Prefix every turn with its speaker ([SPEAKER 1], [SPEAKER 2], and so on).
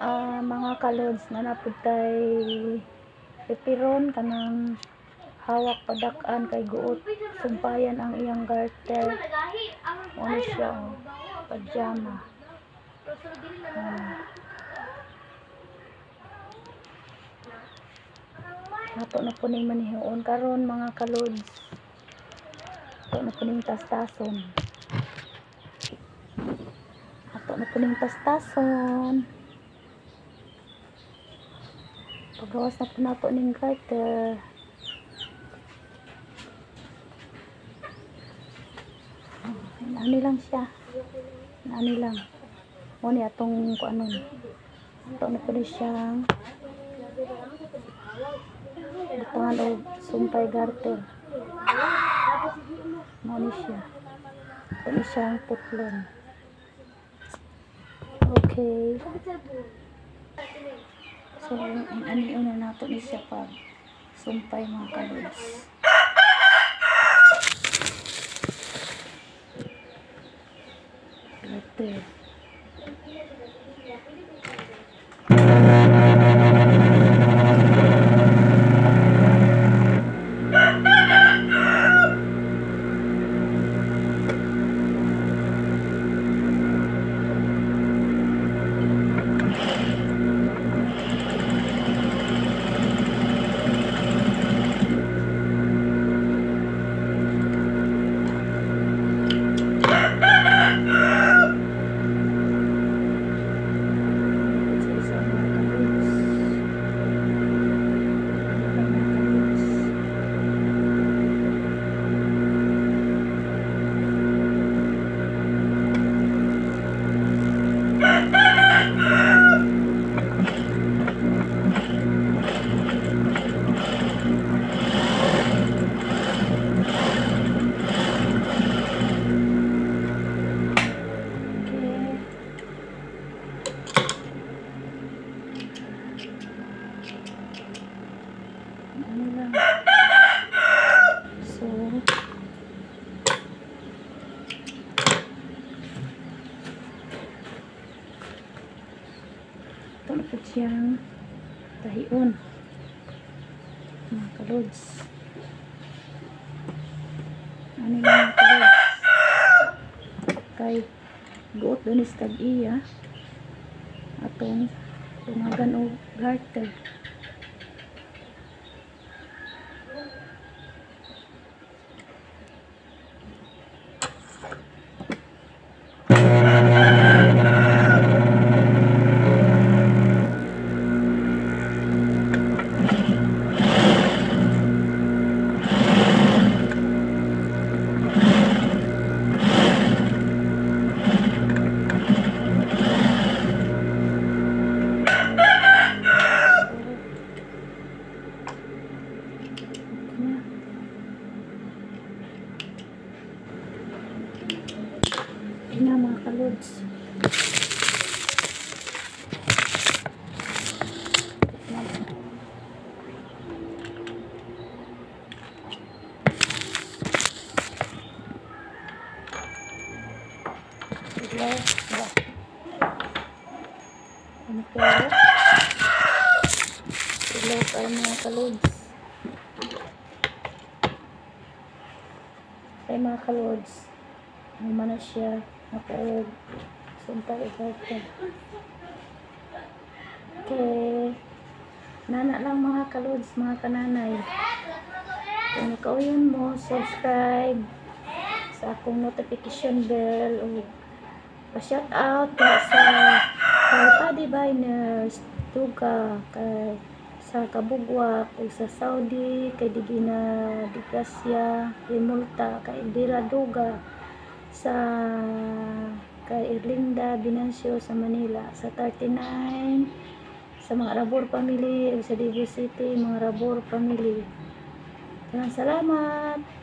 [SPEAKER 1] ah, mga kalods na naputay pipiron kanang hawak padak-an kay guot sumpayan ang iyang garter ano siya oh, pajama Ah. Nato na po ni manihion karon mga kalods. Nato na po ning tastason. Nato na po ning tastason. Pagawas na po nato ning garter. Oh, Ani lang siya. Ani lang. Mo ni atong kuanon. Nato na po ni siyang butangan o sumpay garter. Mo ni siya. Ito ni siyang putlon. Okay. So, ang ani-una nato ni siya pag sumpay mga kalods. Garter. Sa So, ito na po siyang tahion. Mga kalods. Ano. Kay guot doon is tag-iya. Atong tumagan o garter. Na mga kalods. Ano pero? Ilaw tayo mga kalods. Ay mga. Ano man na siya. Napaog. Sumpay ito. Okay. Nana lang mga kalods, mga kananay. Kung ikaw yun mo, subscribe sa akong notification bell o pa-shout out sa kay Paddy Biners, Tuga, kay sa Kabugwak, kay sa Saudi, kay Digina Digasya, kay Multa, kay Dira Duga, sa kay Erlinda Binancio sa Manila, sa 39, sa mga Rabor family, sa Dibu City, mga Rabor family. Maraming salamat!